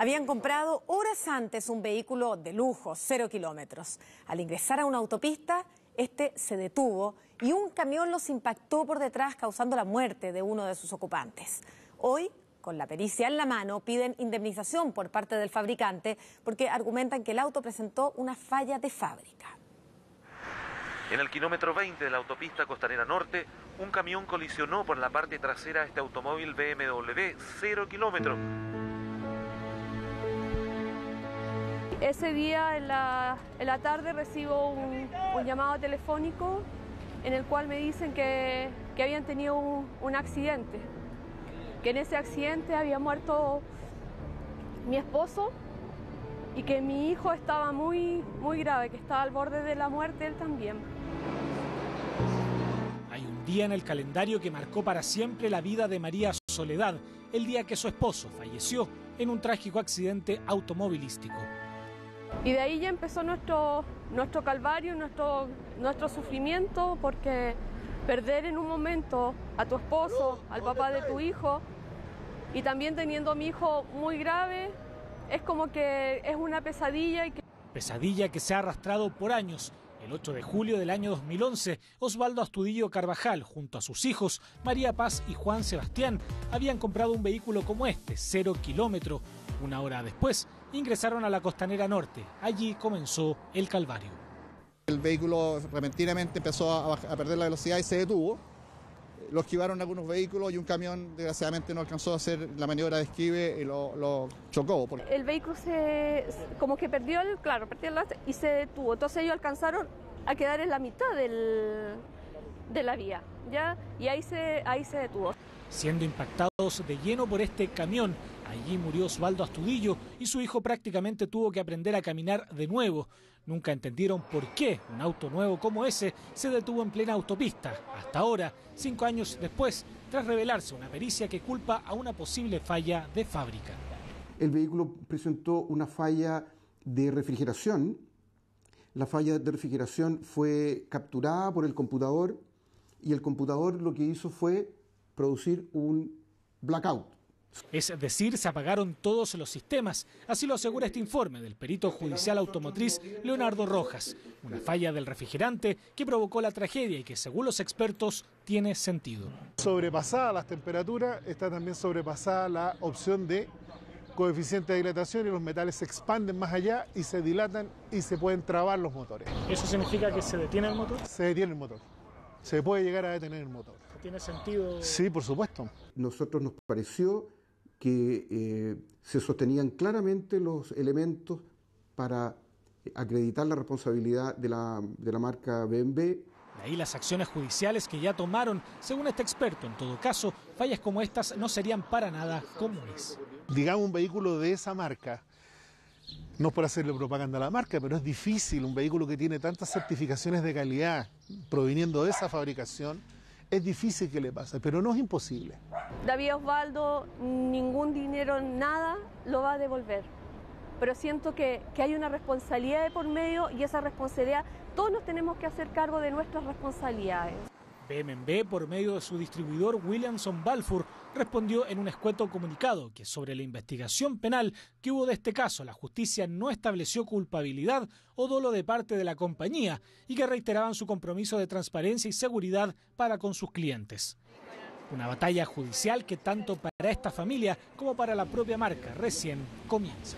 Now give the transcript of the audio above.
Habían comprado horas antes un vehículo de lujo, cero kilómetros. Al ingresar a una autopista, este se detuvo y un camión los impactó por detrás, causando la muerte de uno de sus ocupantes. Hoy, con la pericia en la mano, piden indemnización por parte del fabricante porque argumentan que el auto presentó una falla de fábrica. En el kilómetro 20 de la autopista Costanera Norte, un camión colisionó por la parte trasera de este automóvil BMW, cero kilómetros. Ese día en la, tarde recibo un, llamado telefónico en el cual me dicen que, habían tenido un, accidente, que en ese accidente había muerto mi esposo y que mi hijo estaba muy, muy grave, que estaba al borde de la muerte él también. Hay un día en el calendario que marcó para siempre la vida de María Soledad, el día que su esposo falleció en un trágico accidente automovilístico. Y de ahí ya empezó nuestro, nuestro calvario, nuestro, nuestro sufrimiento, porque perder en un momento a tu esposo, al papá de tu hijo, y también teniendo a mi hijo muy grave, es como que es una pesadilla. Y que... Pesadilla que se ha arrastrado por años. El 8 de julio del año 2011, Osvaldo Astudillo Carvajal, junto a sus hijos, María Paz y Juan Sebastián, habían comprado un vehículo como este, cero kilómetro, una hora después, ingresaron a la costanera norte. Allí comenzó el calvario. El vehículo repentinamente empezó a, perder la velocidad y se detuvo. Lo esquivaron algunos vehículos y un camión desgraciadamente no alcanzó a hacer la maniobra de esquive y lo, chocó. El vehículo se como que perdió el, claro, perdió el y se detuvo. Entonces ellos alcanzaron a quedar en la mitad del, de la vía, ¿ya? Y ahí se, ahí se detuvo. Siendo impactados de lleno por este camión, Allí murió Osvaldo Astudillo y su hijo prácticamente tuvo que aprender a caminar de nuevo. Nunca entendieron por qué un auto nuevo como ese se detuvo en plena autopista. Hasta ahora, cinco años después, tras revelarse una pericia que culpa a una posible falla de fábrica. El vehículo presentó una falla de refrigeración. La falla de refrigeración fue capturada por el computador y el computador lo que hizo fue producir un blackout es decir, se apagaron todos los sistemas. Así lo asegura este informe del perito judicial automotriz Leonardo Rojas. Una falla del refrigerante que provocó la tragedia y que, según los expertos, tiene sentido. Sobrepasada las temperaturas, está también sobrepasada la opción de coeficiente de dilatación y los metales se expanden más allá y se dilatan y se pueden trabar los motores. ¿Eso significa que se detiene el motor? Se detiene el motor. Se puede llegar a detener el motor. ¿Tiene sentido? Sí, por supuesto. Nosotros nos pareció que eh, se sostenían claramente los elementos para acreditar la responsabilidad de la, de la marca BMW. De ahí las acciones judiciales que ya tomaron, según este experto. En todo caso, fallas como estas no serían para nada comunes. Digamos un vehículo de esa marca, no es por hacerle propaganda a la marca, pero es difícil un vehículo que tiene tantas certificaciones de calidad proviniendo de esa fabricación es difícil que le pase, pero no es imposible. David Osvaldo, ningún dinero, nada, lo va a devolver. Pero siento que, que hay una responsabilidad de por medio y esa responsabilidad, todos nos tenemos que hacer cargo de nuestras responsabilidades. BMB, por medio de su distribuidor Williamson Balfour, respondió en un escueto comunicado que sobre la investigación penal que hubo de este caso, la justicia no estableció culpabilidad o dolo de parte de la compañía y que reiteraban su compromiso de transparencia y seguridad para con sus clientes. Una batalla judicial que tanto para esta familia como para la propia marca recién comienza.